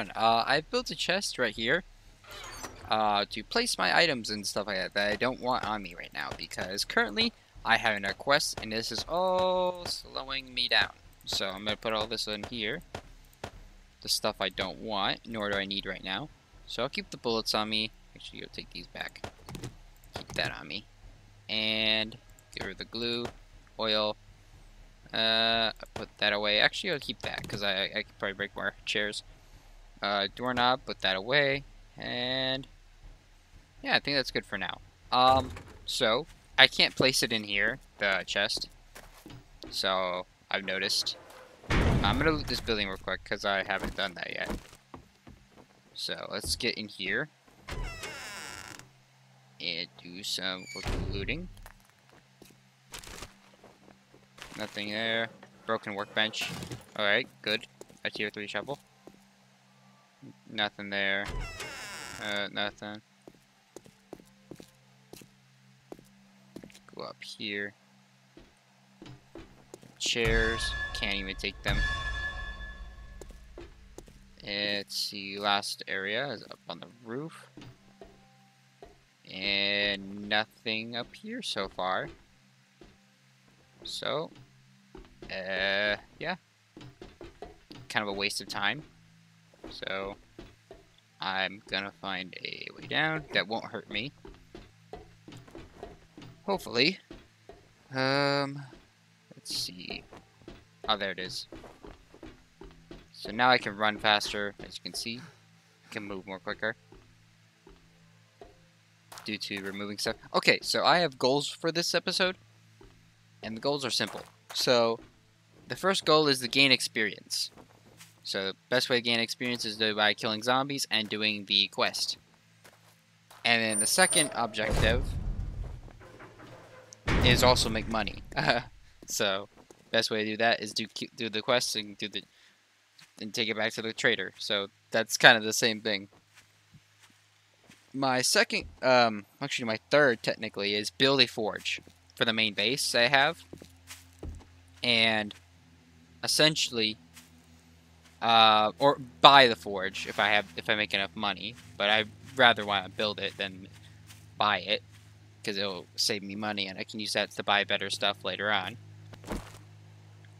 one. Uh, I built a chest right here. Uh, to place my items and stuff like that that I don't want on me right now because currently I have a quest and this is all slowing me down. So I'm gonna put all this in here. The stuff I don't want, nor do I need right now. So I'll keep the bullets on me. Actually, go take these back. Keep that on me. And get rid of the glue, oil. Uh, put that away. Actually, I'll keep that because I, I can probably break more chairs. Uh, doorknob, put that away. And yeah, I think that's good for now. Um, so I can't place it in here, the chest. So I've noticed. I'm gonna loot this building real quick because I haven't done that yet. So let's get in here and do some looting. Nothing there. Broken workbench. Alright, good. A tier 3 shovel. Nothing there. Uh, nothing. Go up here. Chairs. Can't even take them. It's the last area is up on the roof. And nothing up here so far. So, uh, yeah. Kind of a waste of time. So, I'm gonna find a way down that won't hurt me. Hopefully. Um, let's see. Oh, there it is. So now I can run faster, as you can see. I can move more quicker. Due to removing stuff. Okay, so I have goals for this episode. And the goals are simple. So, the first goal is to gain experience. So, the best way to gain experience is by killing zombies and doing the quest. And then the second objective is also make money. so, best way to do that is do do the quest and do the and take it back to the trader. So that's kind of the same thing. My second, um, actually my third technically is build a forge for the main base I have, and essentially, uh, or buy the forge if I have if I make enough money. But I rather want to build it than buy it because it'll save me money and I can use that to buy better stuff later on.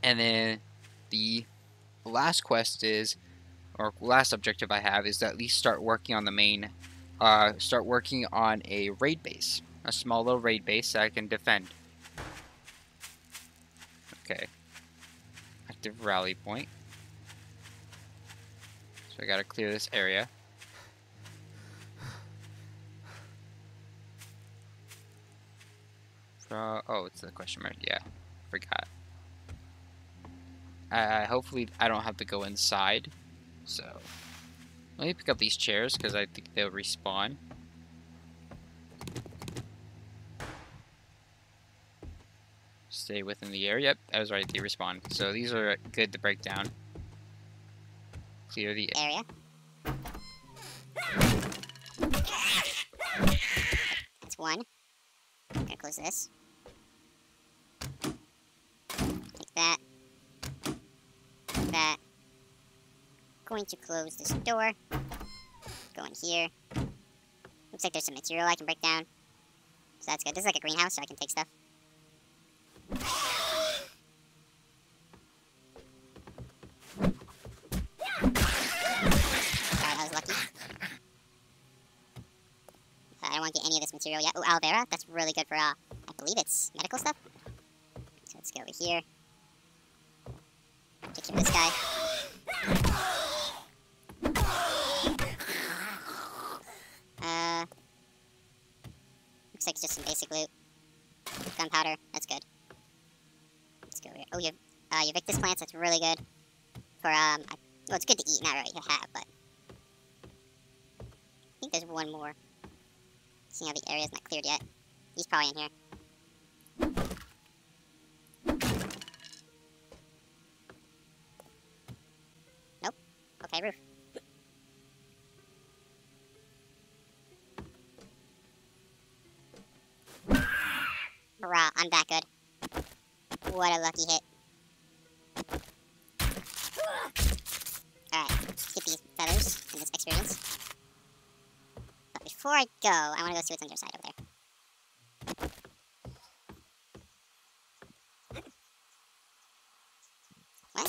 And then the last quest is, or last objective I have is to at least start working on the main, uh, start working on a raid base. A small little raid base that I can defend. Okay. Active rally point. I gotta clear this area. Uh, oh, it's the question mark. Yeah, forgot. Uh, hopefully I don't have to go inside. So, let me pick up these chairs because I think they'll respawn. Stay within the area. Yep, I was right, they respawn. So these are good to break down. Clear the area. That's one. I'm gonna close this. Take that that. Going to close this door. Go in here. Looks like there's some material I can break down. So that's good. This is like a greenhouse, so I can take stuff. I was lucky. I don't want to get any of this material yet. Oh, aloe vera. That's really good for, uh, I believe it's medical stuff. So let's go over here. Take care of this guy. Uh, looks like just some basic loot. Gunpowder, that's good. Let's go here. Oh, you uh, your Victus plants, that's really good. For, um, I, well, it's good to eat, not really to have, but... I think there's one more. Seeing how the area's not cleared yet. He's probably in here. Nope. Okay, roof. Hurrah, I'm that good. What a lucky hit. Alright, get these feathers and this experience. Before I go, I want to go see what's on the other side over there. What?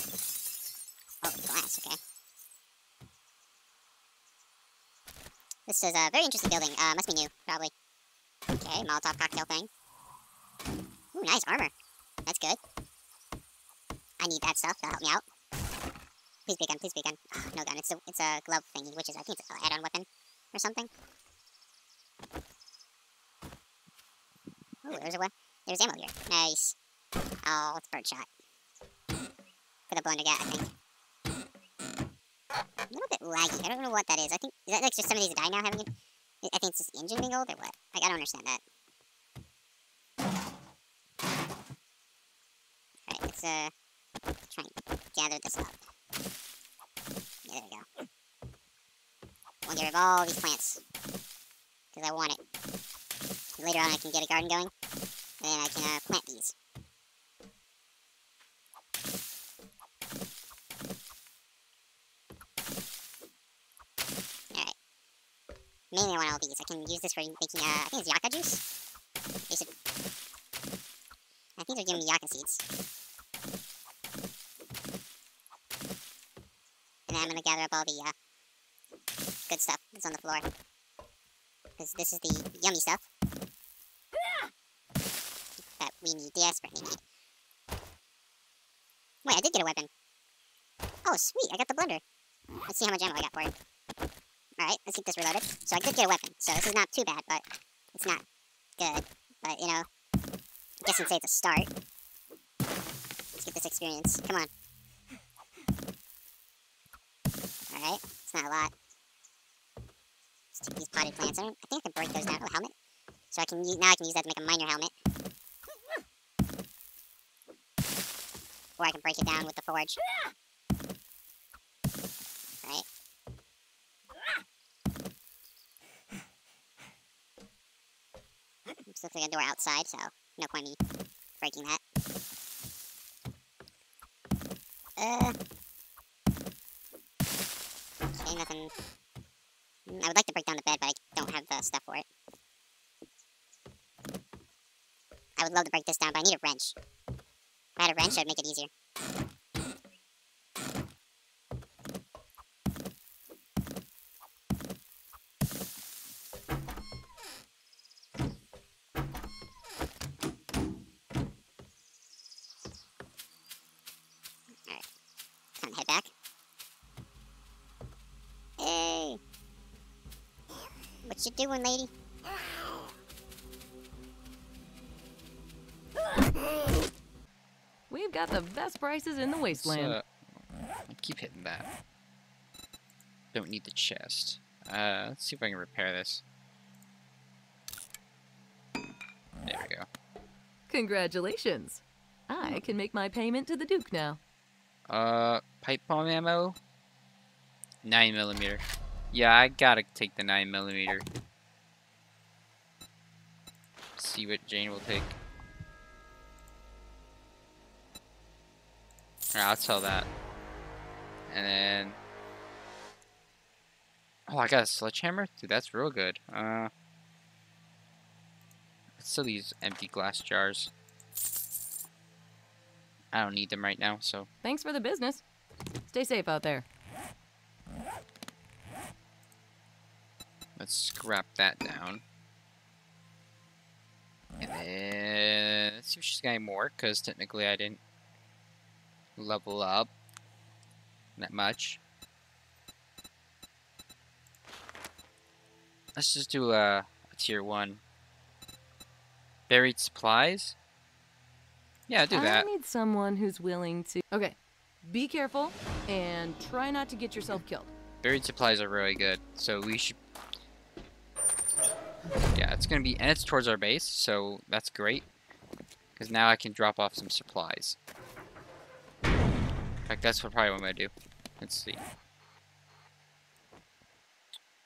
Oh, glass, okay. This is a very interesting building. Uh, must be new, probably. Okay, Molotov cocktail thing. Ooh, nice armor. That's good. I need that stuff. That'll help me out. Please be a gun. Please be a gun. no gun. It's a it's a glove thingy, which is I think it's an add-on weapon or something. Ooh, there's a we- there's ammo here. Nice. Oh, it's birdshot. For the Blundergat, I think. A little bit laggy. I don't know what that is. I think is that like just some of these die now having it? I think it's just engine being old or what? Like I don't understand that. Alright, let's uh try and gather this up. Yeah, there we go. We'll get rid of all these plants. Because I want it. Later on I can get a garden going. And then I can uh, plant these. Alright. Mainly I want all these. I can use this for making, uh, I think it's yucca juice. They should... I think they're giving me yucca seeds. And then I'm gonna gather up all the, uh, good stuff that's on the floor. Because this is the yummy stuff we need, desperately need. Wait, I did get a weapon. Oh, sweet, I got the blender. Let's see how much ammo I got for it. Alright, let's keep this reloaded. So I did get a weapon, so this is not too bad, but it's not good. But, you know, I guess can say it's a start. Let's get this experience. Come on. Alright, it's not a lot. Let's take these potted plants. I, I think I can break those down. Oh, helmet. So I can use, now I can use that to make a miner helmet. Or I can break it down with the forge. Right? This looks like a door outside, so no point in me breaking that. Uh. Okay, nothing. Mm, I would like to break down the bed, but I don't have the stuff for it. I would love to break this down, but I need a wrench. I had a wrench, I'd make it easier. Alright. Head back. Hey! What you doing, lady? Best prices in the wasteland. So, I keep hitting that. Don't need the chest. Uh, let's see if I can repair this. There we go. Congratulations. I can make my payment to the Duke now. Uh, pipe bomb ammo. Nine millimeter. Yeah, I gotta take the nine millimeter. See what Jen will take. Alright, I'll tell that. And then. Oh, I got a sledgehammer? Dude, that's real good. Uh. Still these empty glass jars. I don't need them right now, so Thanks for the business. Stay safe out there. Let's scrap that down. And then let's see if she's got any more, because technically I didn't level up Not much. Let's just do a, a tier one. Buried supplies. Yeah, do that. I need someone who's willing to. Okay. Be careful and try not to get yourself killed. Buried supplies are really good, so we should. Yeah, it's gonna be, and it's towards our base, so that's great. Because now I can drop off some supplies. Fact, that's what probably what I'm gonna do. Let's see.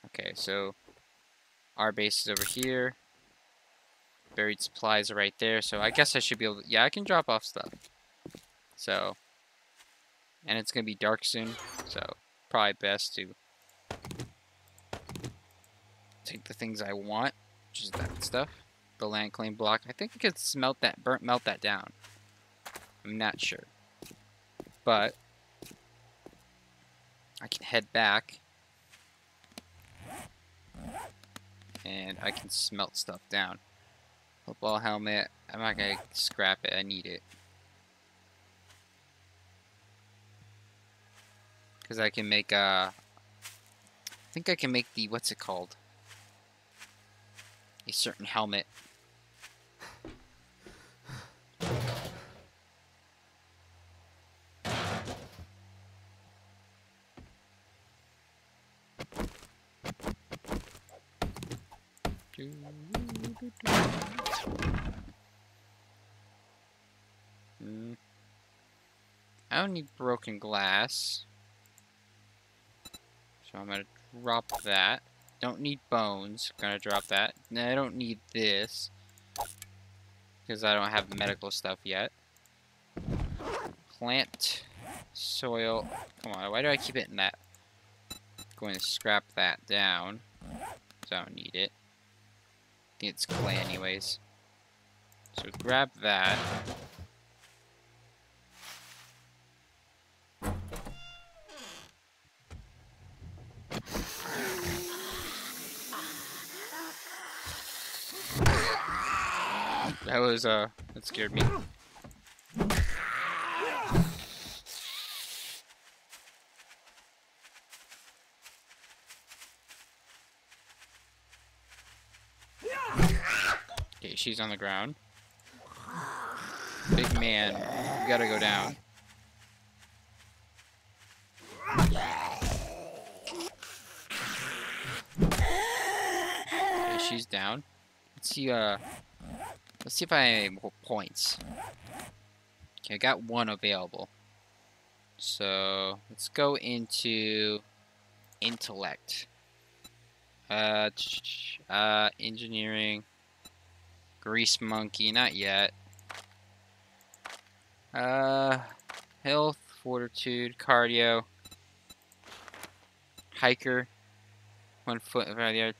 Okay, so our base is over here. Buried supplies are right there, so I guess I should be able to, yeah, I can drop off stuff. So, and it's gonna be dark soon, so probably best to take the things I want, which is that stuff. The land claim block. I think I could smelt that, burnt, melt that down. I'm not sure. But I can head back and I can smelt stuff down. Football helmet. I'm not gonna scrap it. I need it. Because I can make a... I think I can make the... What's it called? A certain helmet. Hmm. I don't need broken glass. So I'm gonna drop that. Don't need bones. Gonna drop that. I don't need this. Because I don't have medical stuff yet. Plant. Soil. Come on, why do I keep it in that? Going to scrap that down. Don't need it. It's clay anyways. So grab that. That was, uh, that scared me. Okay, she's on the ground. Big man, you gotta go down. Okay, she's down. Let's see, uh, let's see if I have more points. Okay, I got one available. So, let's go into intellect. Uh, uh, engineering. Grease monkey, not yet. Uh, health, fortitude, cardio, hiker, one foot in front of the other.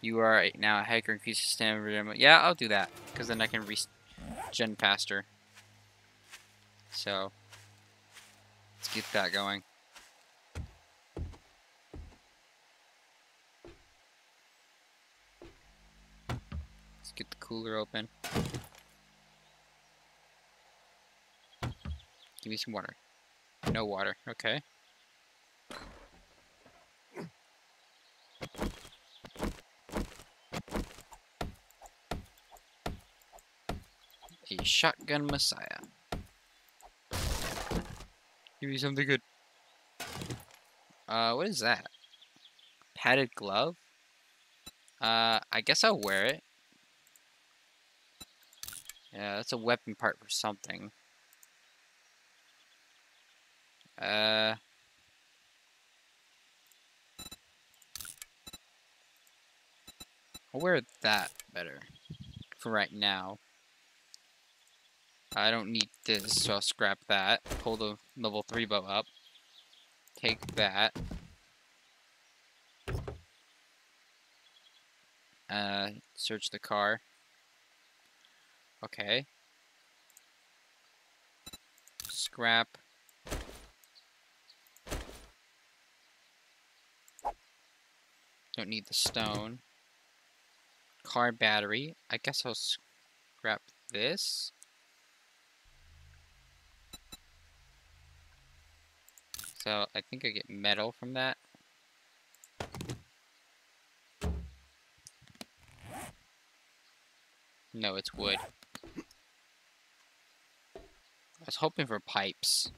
You are now a hiker, increases stamina. Yeah, I'll do that because then I can regen faster. So let's get that going. Cooler open. Give me some water. No water. Okay. A shotgun messiah. Give me something good. Uh, what is that? Padded glove? Uh, I guess I'll wear it. Yeah, that's a weapon part for something. Uh... I'll wear that better for right now. I don't need this, so I'll scrap that. Pull the level 3 bow up. Take that. Uh, search the car. Okay. Scrap. Don't need the stone. Car battery. I guess I'll scrap this. So I think I get metal from that. No, it's wood. I was hoping for pipes.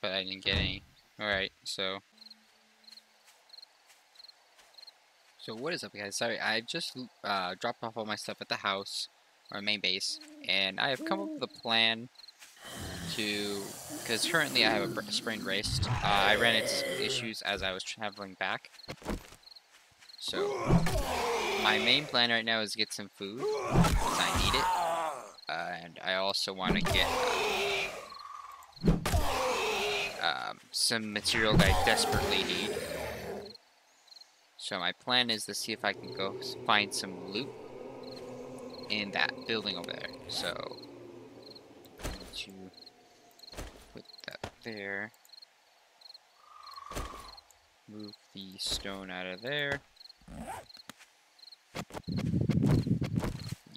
But I didn't get any. Alright, so... So what is up guys? Sorry, I just uh, dropped off all my stuff at the house, our main base, and I have come up with a plan to, because currently I have a sprained wrist. Uh, I ran into issues as I was traveling back. So, my main plan right now is get some food, because I need it. And I also want to get um, some material that I desperately need. So my plan is to see if I can go find some loot in that building over there. So to put that there. Move the stone out of there.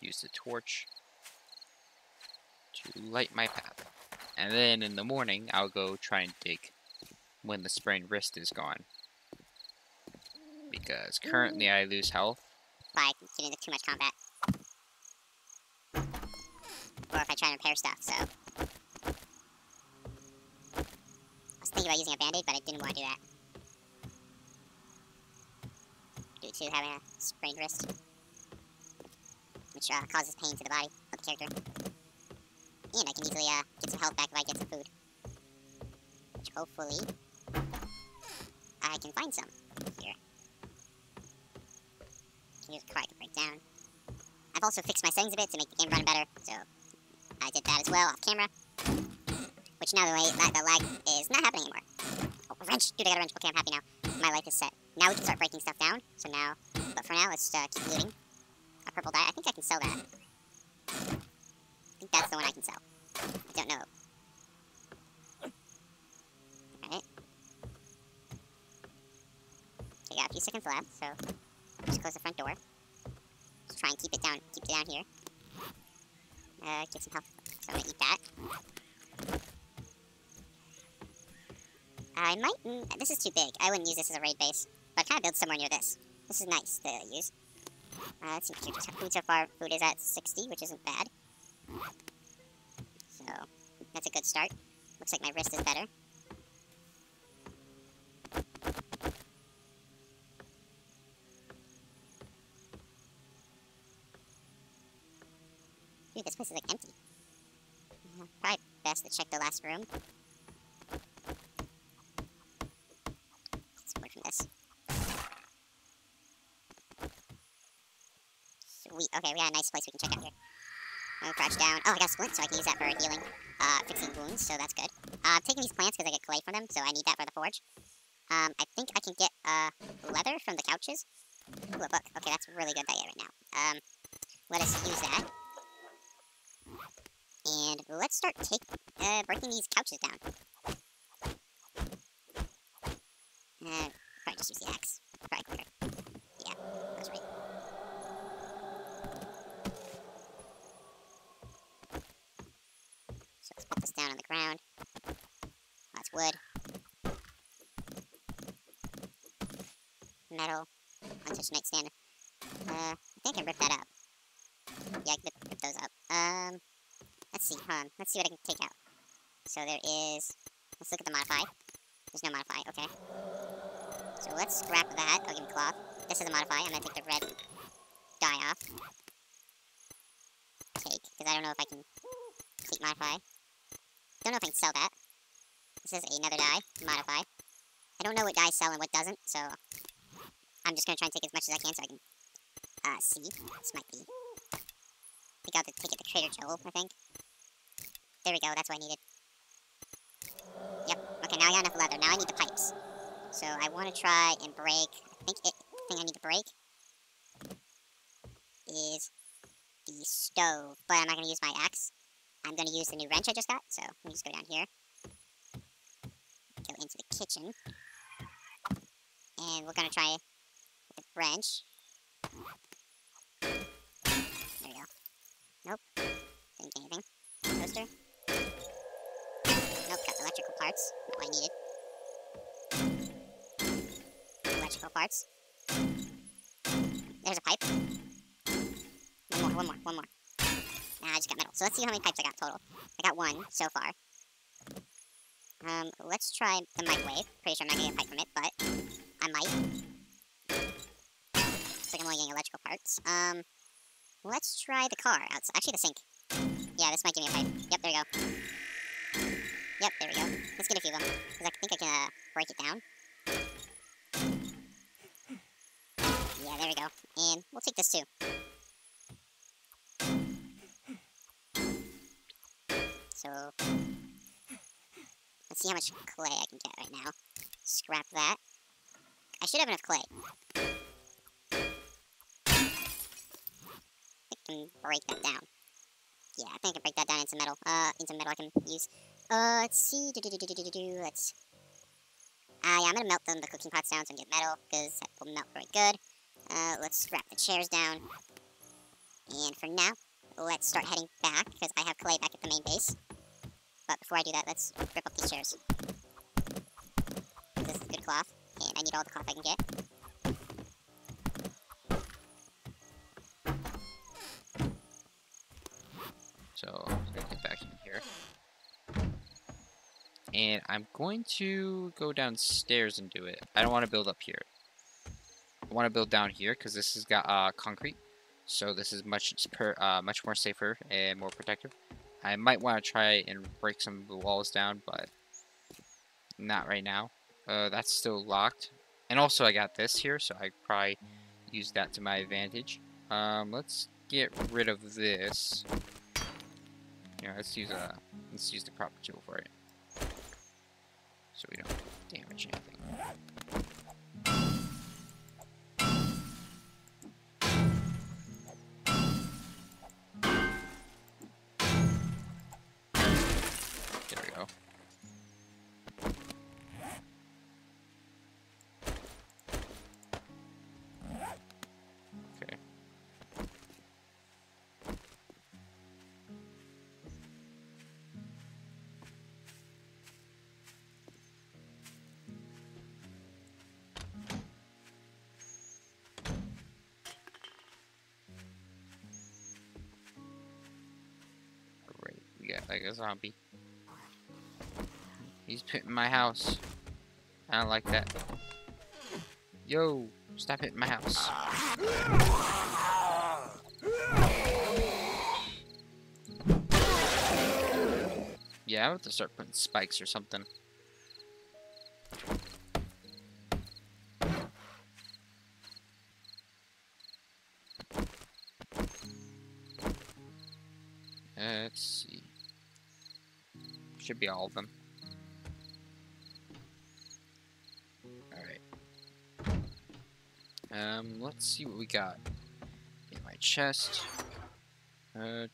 Use the torch light my path. And then in the morning, I'll go try and dig when the sprained wrist is gone. Because currently I lose health. by getting too much combat. Or if I try to repair stuff, so. I was thinking about using a band-aid, but I didn't want to do that. Due to having a sprained wrist. Which uh, causes pain to the body of the character. And I can easily uh, get some health back if I get some food. Which hopefully I can find some here. Can use a car I can break down. I've also fixed my settings a bit to make the game run better, so I did that as well off camera. Which now the way that the lag is not happening anymore. Oh, wrench! Dude, I got a wrench. Okay, I'm happy now. My life is set. Now we can start breaking stuff down. So now, but for now, let's uh, keep looting. A purple dye. I think I can sell that. I that's the one I can sell. I don't know. Alright. Okay, got a few seconds left, so just close the front door. Just try and keep it down, keep it down here. Uh, get some health. So I'm gonna eat that. I might. Mm, this is too big. I wouldn't use this as a raid base, but kind of build somewhere near this. This is nice to use. Uh, let's see food so far. Food is at 60, which isn't bad. That's a good start. Looks like my wrist is better. Dude, this place is like empty. Probably best to check the last room. Let's work from this. Sweet. Okay, we got a nice place we can check out here. I'm crouch down. Oh, I got a splint, so I can use that for healing, uh, fixing wounds, so that's good. Uh, I'm taking these plants because I get clay from them, so I need that for the forge. Um, I think I can get, uh, leather from the couches. Ooh, a book. Okay, that's really good that I right now. Um, let us use that. And let's start take, uh, breaking these couches down. Uh, probably just use the axe. Probably quicker. Yeah, that's right. So let's put this down on the ground. That's wood. Metal. Untouched nightstand. Uh, I think I can rip that up. Yeah, I can rip, those up. Um, let's see, hold on. Let's see what I can take out. So there is, let's look at the modify. There's no modify, okay. So let's scrap that. I'll give him cloth. This is a modify. I'm gonna take the red dye off. Take, because I don't know if I can take modify. Don't know if I can sell that. This is another dye, modify. I don't know what dyes sell and what doesn't, so I'm just gonna try and take as much as I can so I can uh, see. This might be. I think I'll have to take it to Trader Joel, I think. There we go, that's what I needed. Yep, okay, now I got enough leather. Now I need the pipes. So I want to try and break. I think it thing I need to break is the stove, but I'm not going to use my axe. I'm going to use the new wrench I just got. So let me just go down here, go into the kitchen, and we're going to try the wrench. There we go. Nope, didn't get anything. Toaster. Nope, got electrical parts. Not what I needed electrical parts. There's a pipe. One more, one more, one more. Nah, I just got metal. So let's see how many pipes I got total. I got one so far. Um, let's try the microwave. Pretty sure I'm not gonna get a pipe from it, but I might. Only getting electrical parts. Um, let's try the car. Outside. Actually, the sink. Yeah, this might give me a pipe. Yep, there we go. Yep, there we go. Let's get a few of them, because I think I can uh, break it down. Yeah, there we go. And we'll take this too. So, Let's see how much clay I can get right now. Scrap that. I should have enough clay. Can break that down. Yeah, I think I can break that down into metal. Uh, into metal I can use. Uh, let's see. Do, do, do, do, do, do, do. Let's. Ah, uh, yeah, I'm gonna melt them, the cooking pots down so I can get metal, because that will melt very good. Uh, let's scrap the chairs down. And for now, let's start heading back, because I have clay back at the main base. But before I do that, let's rip up these chairs. This is good cloth, and I need all the cloth I can get. So, I'm gonna get back in here. And I'm going to go downstairs and do it. I don't want to build up here. I want to build down here because this has got uh, concrete. So this is much per, uh, much more safer and more protective. I might want to try and break some of the walls down, but not right now. Uh, that's still locked. And also I got this here, so I probably use that to my advantage. Um, let's get rid of this. Yeah, let's use a let's use the proper tool for it, so we don't damage anything. Like a zombie. He's hitting my house. I don't like that. Yo, stop hitting my house. Yeah, I have to start putting spikes or something. Be all of them. Alright. Um, let's see what we got. In my chest. Uh,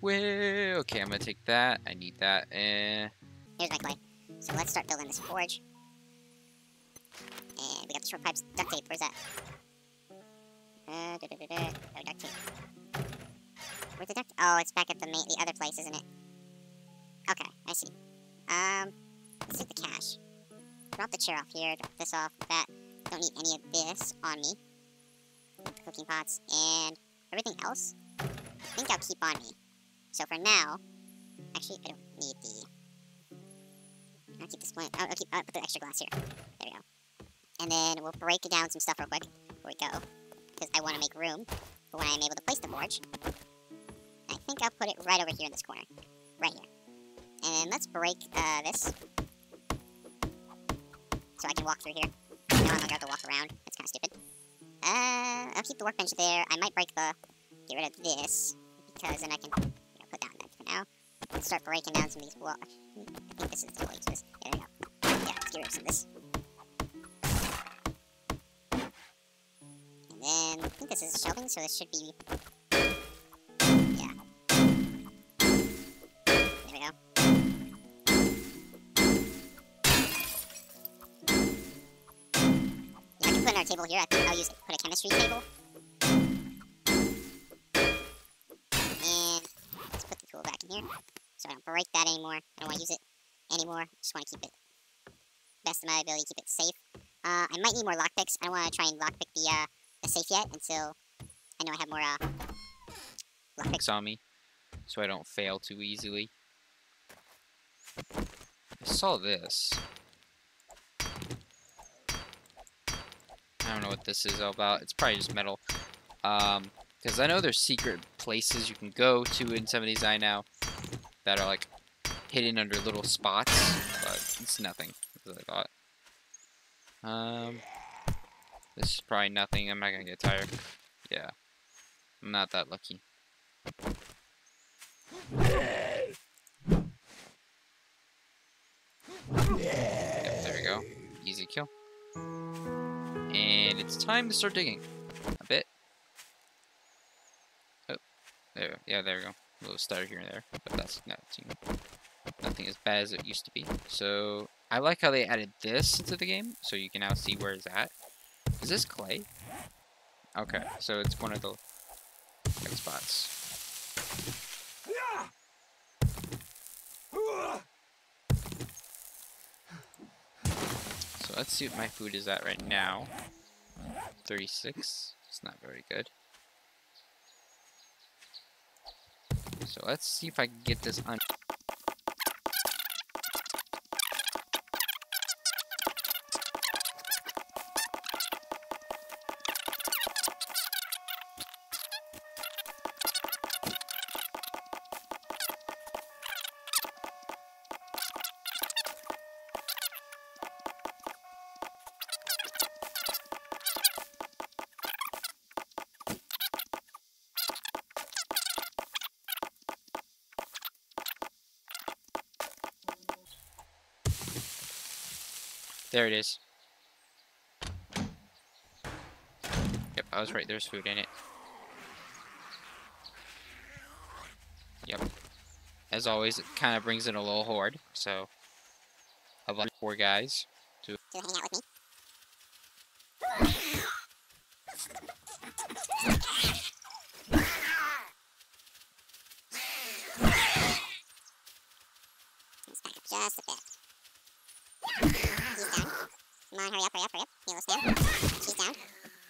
well, okay, I'm gonna take that. I need that. And Here's my clay. So let's start building this forge. And we got the short pipes. Duct tape, where's that? Uh, da, da, da, da. Oh, duct tape. Where's the duct? Oh, it's back at the main, the other place, isn't it? Okay, I see. Um, let's take the cash. Drop the chair off here. Drop this off. That. Don't need any of this on me. Cooking pots and everything else. I think I'll keep on me. So for now, actually, I don't need the. I'll keep this one. I'll, I'll keep. I'll put the extra glass here. There we go. And then we'll break down some stuff real quick before we go, because I want to make room for when I'm able to place the forge. I think I'll put it right over here in this corner, right here. And let's break uh, this, so I can walk through here. No, I'm not gonna have to walk around. That's kind of stupid. Uh, I'll keep the workbench there. I might break the, get rid of this because then I can you know, put that for now. And start breaking down some of these walls. I think this is the way to this. There we go. Yeah, let's get rid of some of this. And then I think this is shelving, so this should be. Table here. I think I'll use. Put a chemistry table. And let's put the tool back in here. So I don't break that anymore. I don't want to use it anymore. I just want to keep it best of my ability, to keep it safe. Uh, I might need more lockpicks. I don't want to try and lockpick the uh, the safe yet until I know I have more uh, lockpicks. on me, so I don't fail too easily. I saw this. I don't know what this is all about. It's probably just metal. Um, because I know there's secret places you can go to in some of these I now that are like hidden under little spots, but it's nothing. As I thought. Um, this is probably nothing. I'm not gonna get tired. Yeah, I'm not that lucky. Yep, And it's time to start digging. A bit. Oh, there. Yeah, there we go. A little stutter here and there, but that's not nothing as bad as it used to be. So I like how they added this to the game, so you can now see where it's at. Is this clay? Okay, so it's one of the spots. Let's see what my food is at right now. 36. It's not very good. So let's see if I can get this un- There it is. Yep, I was right. There's food in it. Yep. As always, it kind of brings in a little horde. So, of like four guys. To hang out with me. Let's back up just a bit. He's down. Come on, hurry up, hurry up, hurry up. Heal us now. She's down.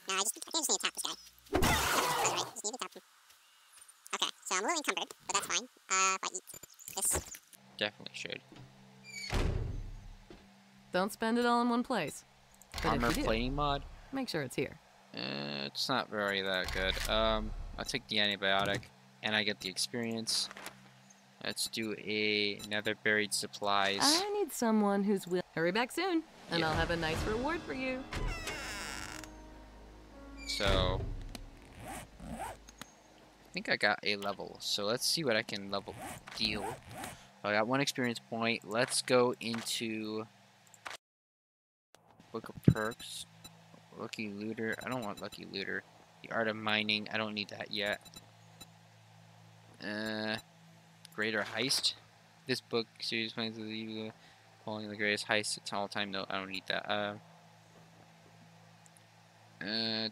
No, I just, I think I just need to tap this guy. Yep, I was right. Just need to tap him. Okay, so I'm a little encumbered, but that's fine. Uh, if I eat this. Definitely should. Don't spend it all in one place. But Armor if you do, plating mod. make sure it's here. Uh, it's not very that good. Um, I'll take the antibiotic, and I get the experience. Let's do a another buried supplies. I need someone who's will. Hurry back soon, and Yeah. I'll have a nice reward for you. So, I think I got a level. So let's see what I can level deal. I got one experience point. Let's go into Book of Perks. Lucky Looter. I don't want Lucky Looter. The Art of Mining. I don't need that yet. Uh, Greater Heist. This book series plans to following the greatest heist of all time. No, I don't need that. Uh, uh,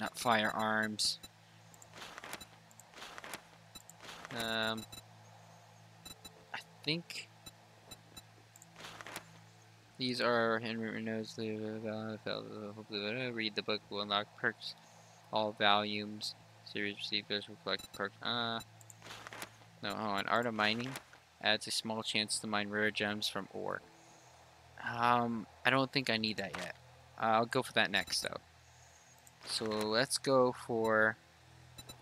not firearms. Um, I think these are Henry Renault's Hopefully, read the book will unlock perks. All volumes. Series receivers will collect perks. Uh, no, hold on. Art of mining adds a small chance to mine rare gems from ore. Um, I don't think I need that yet. I'll go for that next though. So let's go for.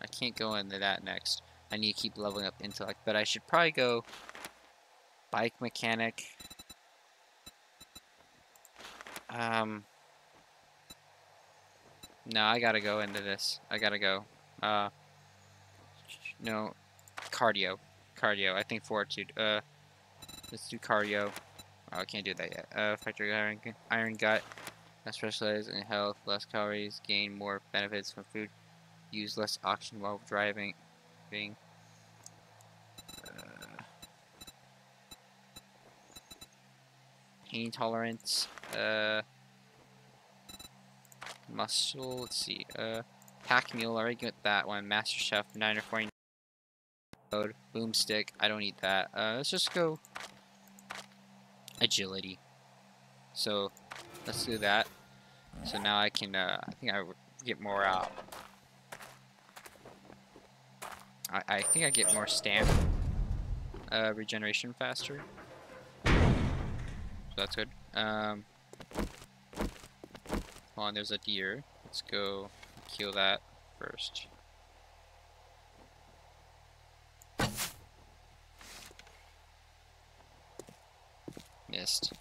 I can't go into that next. I need to keep leveling up intellect, but I should probably go bike mechanic. Um. No, I gotta go into this. I gotta go. Uh. No, cardio, cardio. I think fortitude. Uh, let's do cardio. Oh, I can't do that yet. Uh, factory iron, iron gut. I specialize in health, less calories, gain more benefits from food, use less oxygen while driving. Being, uh, pain tolerance, uh, muscle, let's see, uh, pack mule, I already get that one, master chef, 9 or 40 mode, boomstick, I don't need that, uh, let's just go agility. So, let's do that. So now I can, uh, I think I get more, uh, I, I think I get more stamina, uh, regeneration faster. So that's good. Um, hold on, there's a deer. Let's go kill that first. Missed.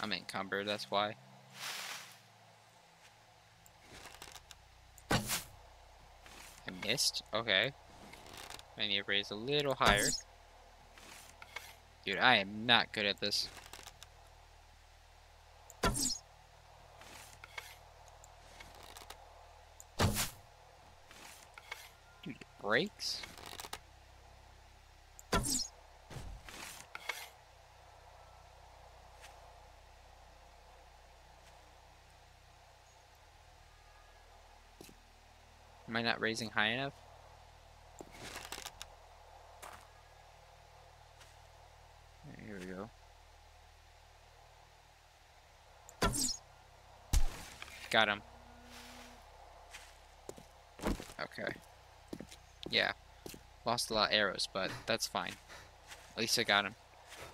I'm encumbered, that's why. I missed? Okay. I need to raise a little higher. Dude, I am not good at this. Dude, it Am I not raising high enough? Here we go. Got him. Okay. Yeah. Lost a lot of arrows, but that's fine. At least I got him.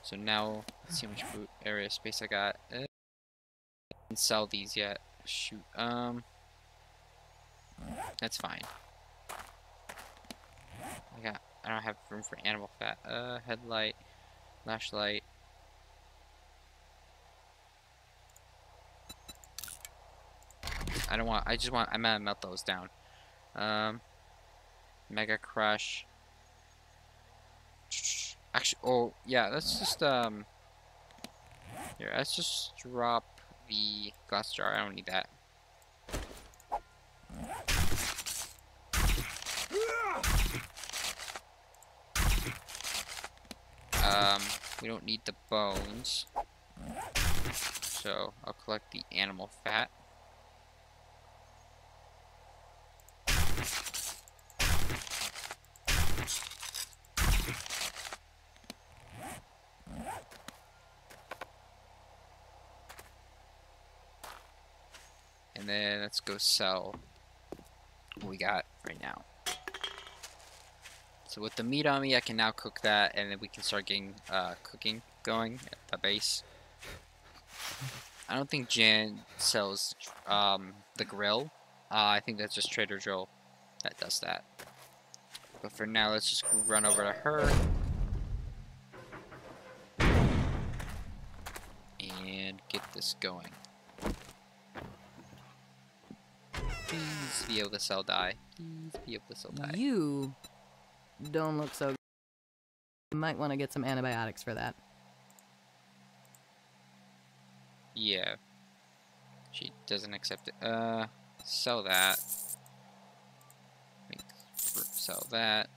So now, let's see how much area space I got. Uh, didn't sell these yet. Shoot. Um. That's fine. I got. I don't have room for animal fat. Uh, headlight, flashlight. I don't want. I just want. I'm gonna melt those down. Um, Mega Crush. Actually, oh yeah. Let's just um. Here, let's just drop the glass jar. I don't need that. Um, we don't need the bones. So, I'll collect the animal fat. And then let's go sell what we got right now. So with the meat on me, I can now cook that, and then we can start getting uh, cooking going at the base. I don't think Jen sells um, the grill. Uh, I think that's just Trader Joel that does that. But for now, let's just run over to her. And get this going. Please be able to sell die. Please be able to sell dye. You don't look so. You might want to get some antibiotics for that. Yeah. She doesn't accept it. Uh, sell that. Sell that.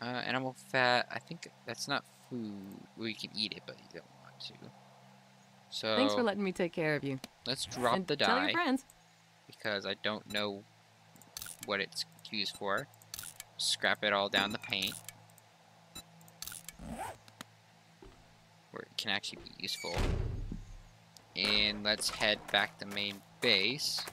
Uh, animal fat. I think that's not food. Well, you can eat it, but you don't want to. So Thanks for letting me take care of you. let's drop and the tell your friends. because I don't know what it's used for. Scrap it all down the paint. Where it can actually be useful. And let's head back to main base.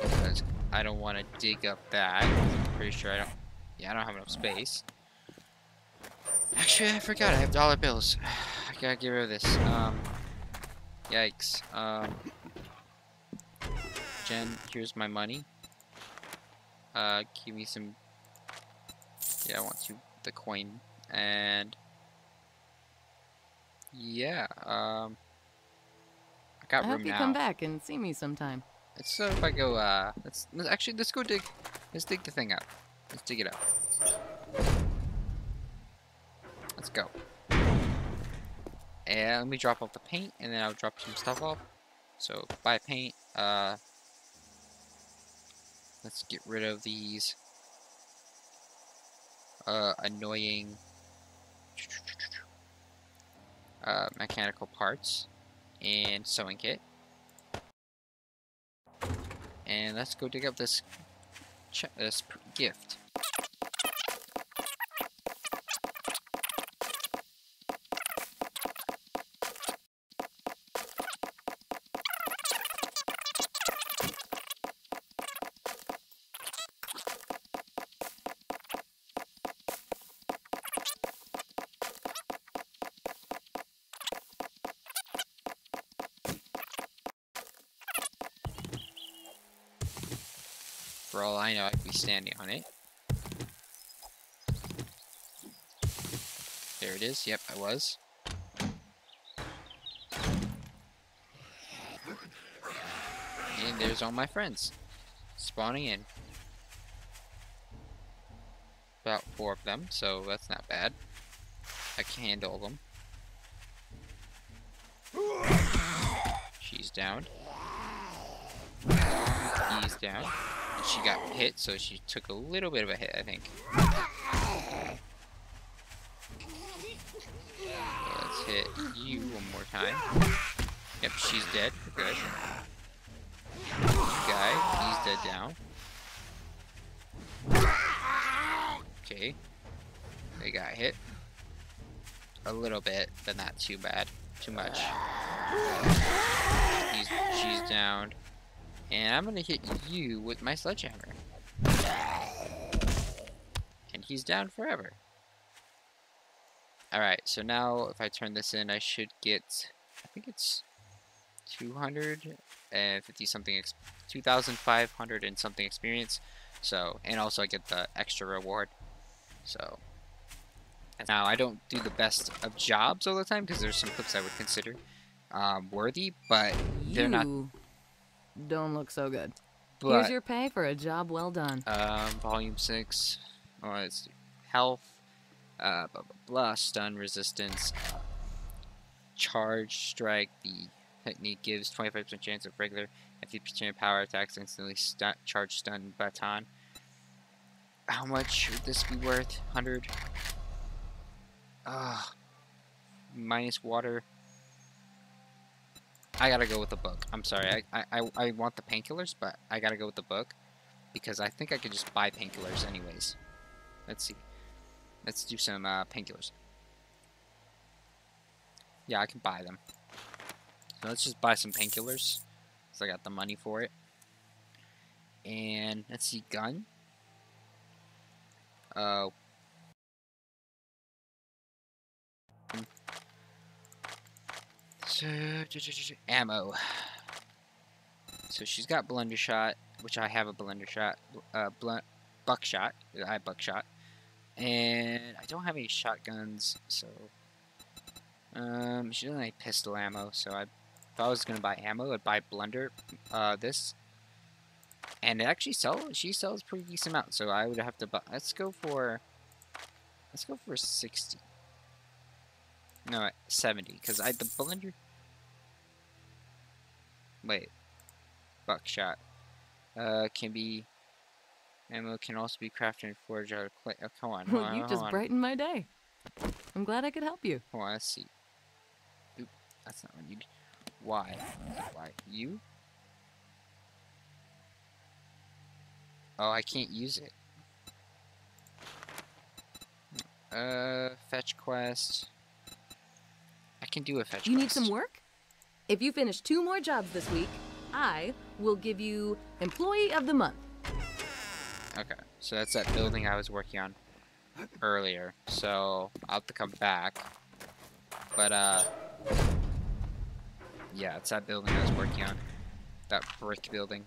Because I don't want to dig up that. I'm pretty sure I don't... Yeah, I don't have enough space. Actually, I forgot. I have dollar bills. I gotta get rid of this. Um, yikes. Um, Jen, here's my money. Uh, give me some. Yeah, I want to the coin and yeah. Um, I got I room hope you now. come back and see me sometime. Let's so if I go. Uh, let's, let's actually let's go dig. Let's dig the thing up. Let's dig it up. Let's go. And let me drop off the paint, and then I'll drop some stuff off. So buy paint. Uh, let's get rid of these uh, annoying uh, mechanical parts and sewing kit. And let's go dig up this this gift. Standing on it. There it is. Yep, I was. And there's all my friends spawning in. about four of them, so that's not bad. I can handle them. She's down. He's down. She got hit, so she took a little bit of a hit, I think. Let's hit you one more time. Yep, she's dead. Good. Guy, he's dead down. Okay. They got hit. A little bit, but not too bad. Too much. He's, she's down. And I'm gonna hit you with my sledgehammer. And he's down forever. Alright, so now if I turn this in, I should get, I think it's 250 something, 2,500 and something experience. So, and also I get the extra reward. So, now I don't do the best of jobs all the time because there's some clips I would consider um, worthy, but they're not. Don't look so good. But, Here's your pay for a job well done. um, volume six. All right, let's do health. Uh, blah blah blah. Stun resistance. Uh, charge strike. The technique gives 25% chance of regular and 50% power attacks instantly. Stun, charge stun baton. How much would this be worth? 100. Ah. minus water. I gotta go with the book. I'm sorry. I, I, I, want the painkillers, but I gotta go with the book. Because I think I could just buy painkillers anyways. Let's see. Let's do some uh, painkillers. Yeah, I can buy them. So let's just buy some painkillers. Because I got the money for it. And let's see, gun. Uh, ammo. So she's got blunder shot, which I have a blunder shot. Uh, blunt, buckshot. I have buckshot. And I don't have any shotguns, so um, she doesn't have pistol ammo. So I, if I was gonna buy ammo, I'd buy blender. Uh, this, and it actually sells. She sells pretty decent amount, so I would have to buy. Let's go for. Let's go for sixty. No, 70, because I the blender. Wait, buckshot. Uh, can be. Ammo can also be crafted and forged out of clay. Oh, come on, Well, on, you just on. brightened my day. I'm glad I could help you. Hold on, let's see. Oop, that's not what you. Why? Why? You? Oh, I can't use it. Uh, fetch quest. I can do a fetch quest. You need some work? If you finish two more jobs this week, I will give you Employee of the Month. Okay, so that's that building I was working on earlier. So I'll have to come back. But uh, yeah, it's that building I was working on, that brick building.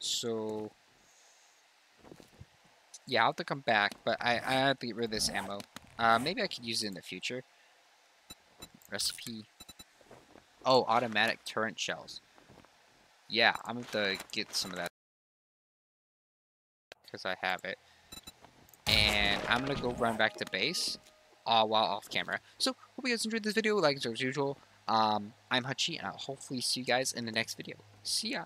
So yeah, I'll have to come back, but I I have to get rid of this ammo. Uh, maybe I could use it in the future. Recipe. Oh, automatic turret shells. Yeah, I'm gonna get some of that because I have it. And I'm gonna go run back to base uh, while off camera. So, hope you guys enjoyed this video. Like as usual. Um, I'm Hutchey, and I'll hopefully see you guys in the next video. See ya!